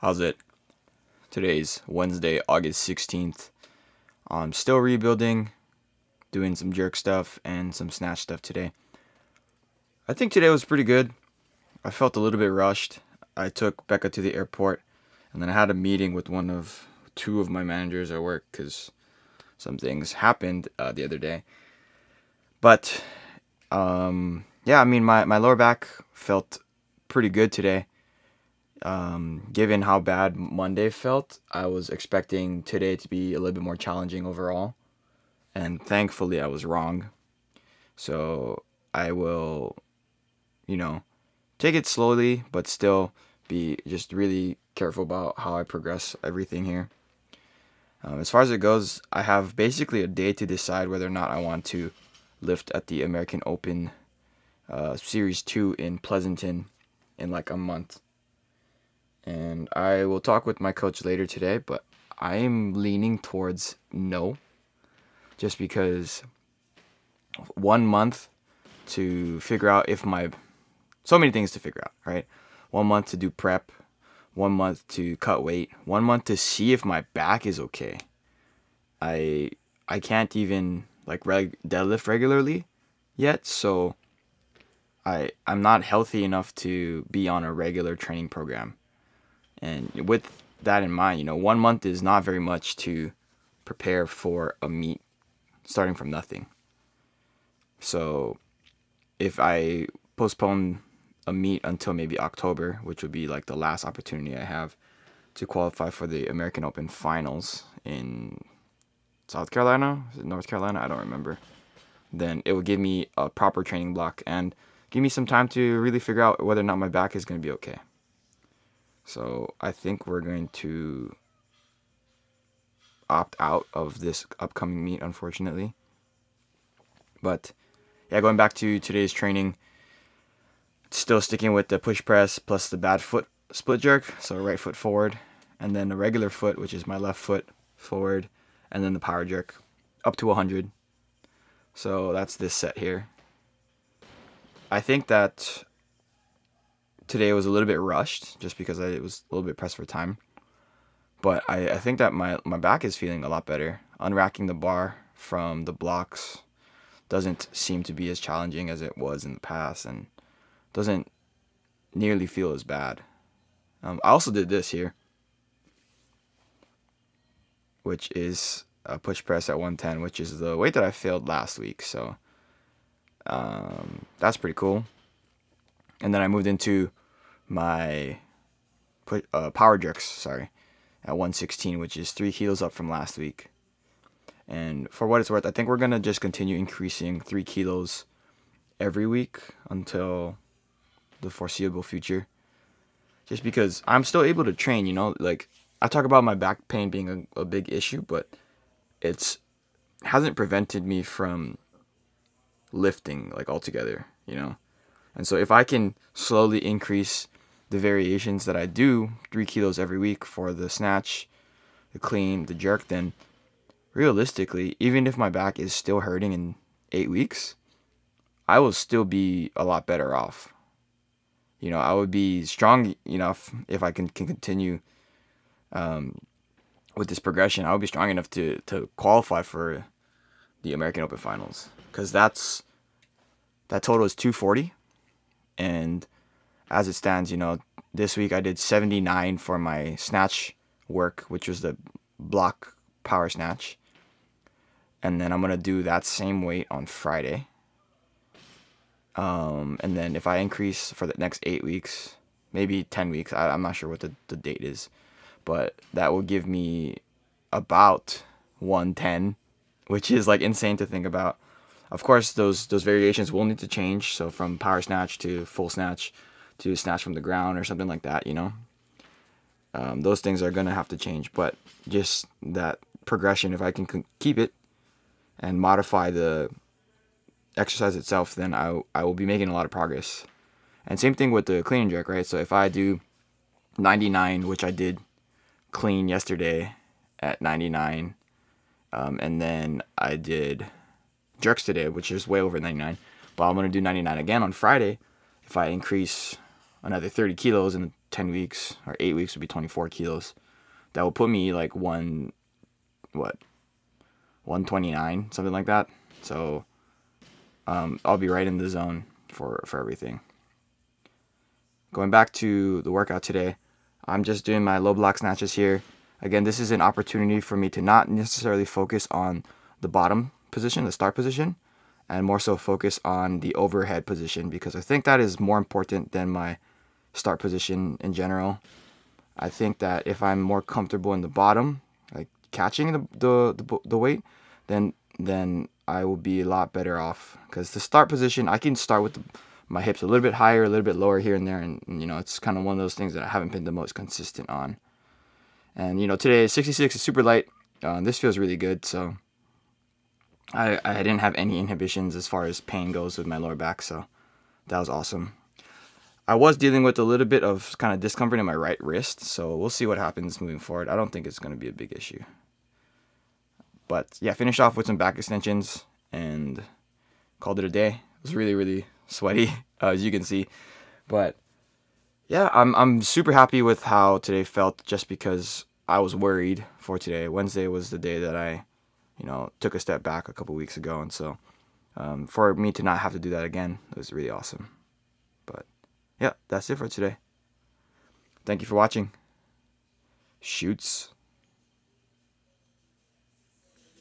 How's it? Today's Wednesday, August 16th. I'm still rebuilding, doing some jerk stuff and some snatch stuff today. I think today was pretty good. I felt a little bit rushed. I took Becca to the airport and then I had a meeting with one of two of my managers at work because some things happened uh, the other day. But um, yeah, I mean, my, my lower back felt pretty good today. Um, given how bad Monday felt, I was expecting today to be a little bit more challenging overall. And thankfully, I was wrong. So I will, you know, take it slowly, but still be just really careful about how I progress everything here. Um, as far as it goes, I have basically a day to decide whether or not I want to lift at the American Open uh, Series 2 in Pleasanton in like a month. And I will talk with my coach later today, but I am leaning towards no. Just because one month to figure out if my. So many things to figure out, right? One month to do prep, one month to cut weight, one month to see if my back is okay. I I can't even like reg- deadlift regularly yet, so I I'm not healthy enough to be on a regular training program. And with that in mind, you know, one month is not very much to prepare for a meet starting from nothing. So if I postpone a meet until maybe October, which would be like the last opportunity I have to qualify for the American Open finals in South Carolina, North Carolina, I don't remember. Then it would give me a proper training block and give me some time to really figure out whether or not my back is going to be okay. So I think we're going to opt out of this upcoming meet, unfortunately. But yeah, going back to today's training, still sticking with the push press plus the bad foot split jerk, so right foot forward, and then the regular foot, which is my left foot forward, and then the power jerk up to 100. So that's this set here. I think that today was a little bit rushed just because I was a little bit pressed for time. But I, I think that my, my back is feeling a lot better. Unracking the bar from the blocks doesn't seem to be as challenging as it was in the past and doesn't nearly feel as bad. Um, I also did this here, which is a push press at 110, which is the weight that I failed last week. So um, that's pretty cool. And then I moved into my put, uh, power jerks, sorry, at 116, which is three kilos up from last week. And for what it's worth, I think we're gonna just continue increasing three kilos every week until the foreseeable future. Just because I'm still able to train, you know, like I talk about my back pain being a, a big issue, but it's hasn't prevented me from lifting like altogether, you know. And so if I can slowly increase the variations that I do, three kilos every week for the snatch, the clean, the jerk, then realistically, even if my back is still hurting in eight weeks, I will still be a lot better off. You know, I would be strong enough if I can, can continue um, with this progression. I would be strong enough to, to qualify for the American Open Finals because that's that total is 240 and as it stands, you know, this week I did 79 for my snatch work, which was the block power snatch. And then I'm going to do that same weight on Friday. Um, and then if I increase for the next eight weeks, maybe 10 weeks, I, I'm not sure what the, the date is, but that will give me about 110, which is like insane to think about. Of course, those those variations will need to change. So from power snatch to full snatch to snatch from the ground or something like that, you know. Um, those things are gonna have to change, but just that progression, if I can keep it and modify the exercise itself, then I I will be making a lot of progress. And same thing with the clean and jerk, right? So if I do 99, which I did clean yesterday at 99, um, and then I did jerks today, which is way over 99. But I'm gonna do 99 again on Friday. If I increase another 30 kilos in 10 weeks or 8 weeks would be 24 kilos. That will put me like one, what, 129, something like that. So um, I'll be right in the zone for, for everything. Going back to the workout today, I'm just doing my low block snatches here. Again, this is an opportunity for me to not necessarily focus on the bottom position, the start position, and more so focus on the overhead position because I think that is more important than my start position in general. I think that if I'm more comfortable in the bottom, like catching the the, the, the weight, then then I will be a lot better off because the start position I can start with the, my hips a little bit higher, a little bit lower here and there, and, and you know it's kind of one of those things that I haven't been the most consistent on. And you know today 66 is super light. Uh, this feels really good, so I I didn't have any inhibitions as far as pain goes with my lower back, so that was awesome. I was dealing with a little bit of kind of discomfort in my right wrist, so we'll see what happens moving forward. I don't think it's going to be a big issue. But yeah, finished off with some back extensions and called it a day. It was really, really sweaty, as you can see. But yeah, I'm, I'm super happy with how today felt just because I was worried for today. Wednesday was the day that I, you know, took a step back a couple weeks ago. And so um, for me to not have to do that again, it was really awesome yeah, that's it for today. Thank you for watching. Shoots.